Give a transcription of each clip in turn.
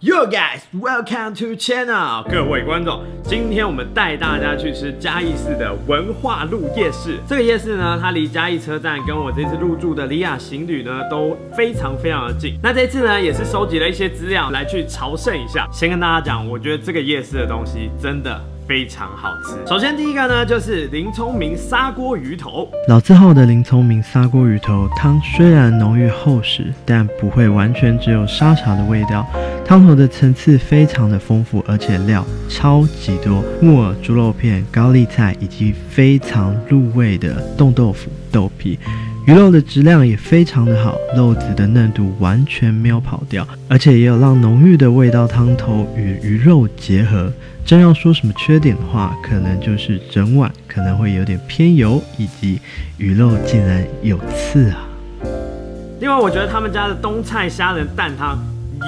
You guys, welcome to channel。各位观众，今天我们带大家去吃嘉义市的文化路夜市。这个夜市呢，它离嘉义车站跟我这次入住的里亚行旅呢都非常非常的近。那这次呢，也是收集了一些资料来去朝圣一下。先跟大家讲，我觉得这个夜市的东西真的。非常好吃。首先第一个呢，就是林聪明砂锅鱼头。老字号的林聪明砂锅鱼头汤虽然浓郁厚实，但不会完全只有沙茶的味道。汤头的层次非常的丰富，而且料超级多，木耳、猪肉片、高丽菜以及非常入味的冻豆腐、豆皮。鱼肉的质量也非常的好，肉质的嫩度完全没有跑掉，而且也有让浓郁的味道汤头与鱼肉结合。真要说什么缺点的话，可能就是整碗可能会有点偏油，以及鱼肉竟然有刺啊。另外，我觉得他们家的冬菜虾仁蛋汤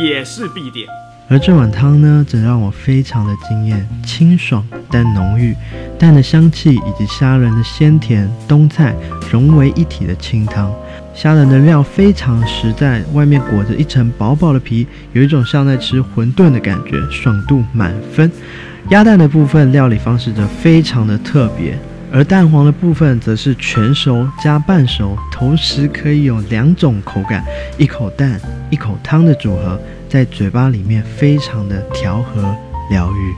也是必点。而这碗汤呢，则让我非常的惊艳，清爽但浓郁，蛋的香气以及虾仁的鲜甜，冬菜融为一体的清汤。虾仁的料非常实在，外面裹着一层薄薄的皮，有一种像在吃馄饨的感觉，爽度满分。鸭蛋的部分料理方式则非常的特别，而蛋黄的部分则是全熟加半熟，同时可以有两种口感，一口蛋一口汤的组合。在嘴巴里面非常的调和疗愈。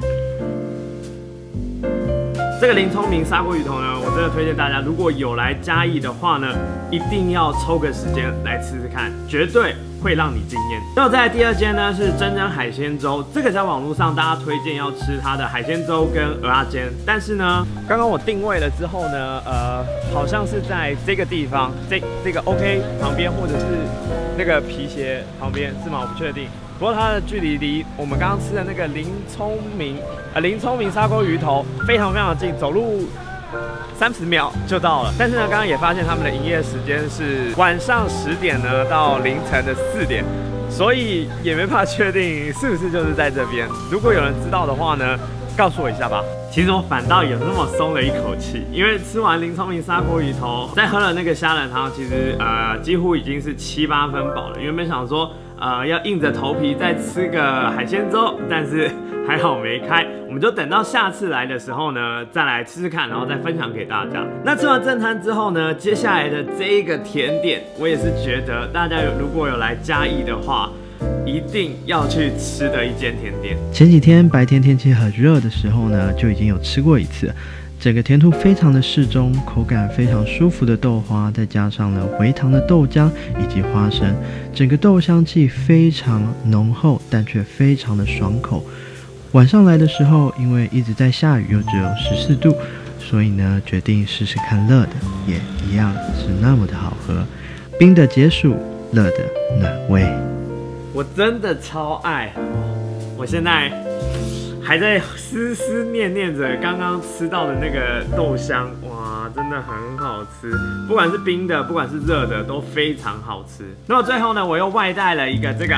这个林聪明杀过鱼头了，真的推荐大家，如果有来嘉义的话呢，一定要抽个时间来吃吃看，绝对会让你惊艳。那在第二间呢是真真海鲜粥，这个在网络上大家推荐要吃它的海鲜粥跟鹅阿煎，但是呢，刚刚我定位了之后呢，呃，好像是在这个地方，这这个 OK 旁边或者是。那个皮鞋旁边是吗？我不确定。不过它的距离离我们刚刚吃的那个林聪明啊林聪明砂锅鱼头非常非常近，走路三十秒就到了。但是呢，刚刚也发现他们的营业时间是晚上十点呢到凌晨的四点，所以也没法确定是不是就是在这边。如果有人知道的话呢？告诉我一下吧。其实我反倒有那么松了一口气，因为吃完林聪明砂锅鱼头，再喝了那个虾仁汤，其实呃几乎已经是七八分饱了。原本想说呃要硬着头皮再吃个海鲜粥，但是还好没开，我们就等到下次来的时候呢再来吃吃看，然后再分享给大家。那吃完正餐之后呢，接下来的这一个甜点，我也是觉得大家有如果有来嘉义的话。一定要去吃的一间甜点。前几天白天天气很热的时候呢，就已经有吃过一次。整个甜度非常的适中，口感非常舒服的豆花，再加上了回糖的豆浆以及花生，整个豆香气非常浓厚，但却非常的爽口。晚上来的时候，因为一直在下雨，又只有十四度，所以呢，决定试试看热的，也一样是那么的好喝。冰的解暑，热的暖胃。我真的超爱，我现在还在思思念念着刚刚吃到的那个豆香，真的很好吃，不管是冰的，不管是热的，都非常好吃。那么最后呢，我又外带了一个这个。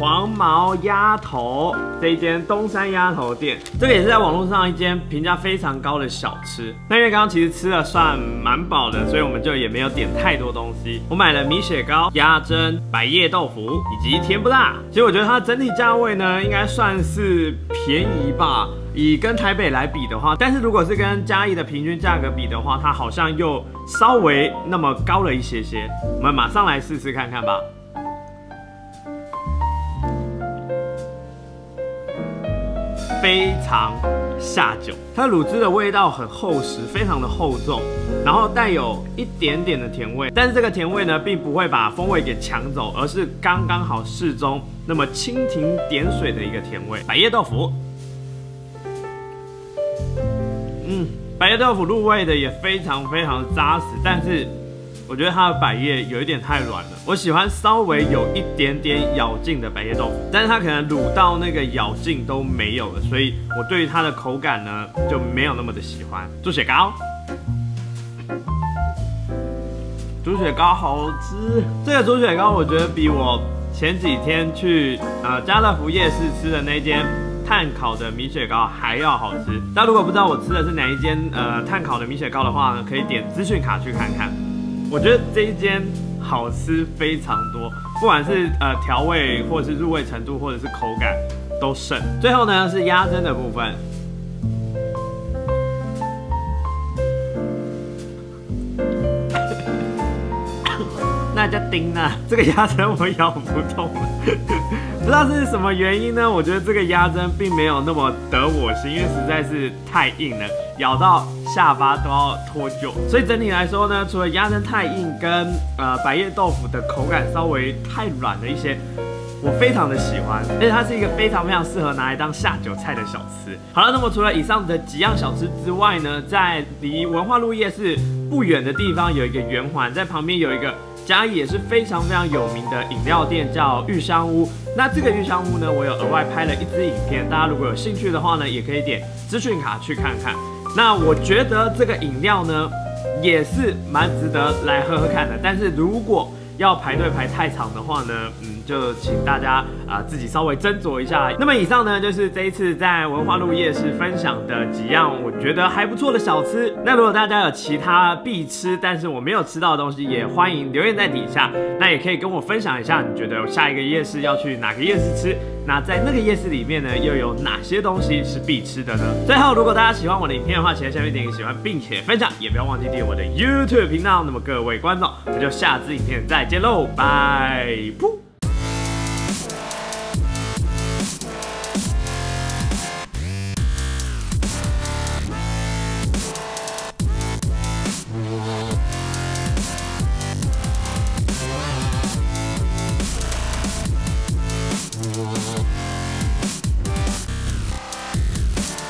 黄毛鸭头这一间东山鸭头店，这个也是在网络上一间评价非常高的小吃。那因为刚刚其实吃了算蛮饱的，所以我们就也没有点太多东西。我买了米雪糕、鸭胗、百叶豆腐以及甜不辣。其实我觉得它整体价位呢，应该算是便宜吧。以跟台北来比的话，但是如果是跟嘉义的平均价格比的话，它好像又稍微那么高了一些些。我们马上来试试看看吧。非常下酒，它卤汁的味道很厚实，非常的厚重，然后带有一点点的甜味，但是这个甜味呢，并不会把风味给抢走，而是刚刚好适中，那么蜻蜓点水的一个甜味。百叶豆腐，嗯，百叶豆腐入味的也非常非常扎实，但是。我觉得它的百叶有一点太软了，我喜欢稍微有一点点咬劲的百叶豆腐，但是它可能卤到那个咬劲都没有了，所以我对于它的口感呢就没有那么的喜欢。猪血糕，猪血糕好吃，这个猪血糕我觉得比我前几天去呃家乐福夜市吃的那间炭烤的米雪糕还要好吃。大家如果不知道我吃的是哪一间呃炭烤的米雪糕的话呢，可以点资讯卡去看看。我觉得这一间好吃非常多，不管是呃调味，或者是入味程度，或者是口感都胜。最后呢是鸭胗的部分。那叫丁啊，这个鸭胗我咬不动了，不知道是什么原因呢？我觉得这个鸭胗并没有那么得我心，因为实在是太硬了，咬到下巴都要脱臼。所以整体来说呢，除了鸭胗太硬，跟呃百叶豆腐的口感稍微太软了一些。我非常的喜欢，而且它是一个非常非常适合拿来当下酒菜的小吃。好了，那么除了以上的几样小吃之外呢，在离文化路夜市不远的地方有一个圆环，在旁边有一个嘉义也是非常非常有名的饮料店，叫玉香屋。那这个玉香屋呢，我有额外拍了一支影片，大家如果有兴趣的话呢，也可以点资讯卡去看看。那我觉得这个饮料呢，也是蛮值得来喝喝看的。但是如果要排队排太长的话呢，嗯。就请大家啊自己稍微斟酌一下。那么以上呢就是这一次在文化路夜市分享的几样我觉得还不错的小吃。那如果大家有其他必吃但是我没有吃到的东西，也欢迎留言在底下。那也可以跟我分享一下，你觉得下一个夜市要去哪个夜市吃？那在那个夜市里面呢，又有哪些东西是必吃的呢？最后，如果大家喜欢我的影片的话，请在下面点个喜欢，并且分享，也不要忘记订阅我的 YouTube 频道。那么各位观众，我们就下支影片再见喽，拜！噗。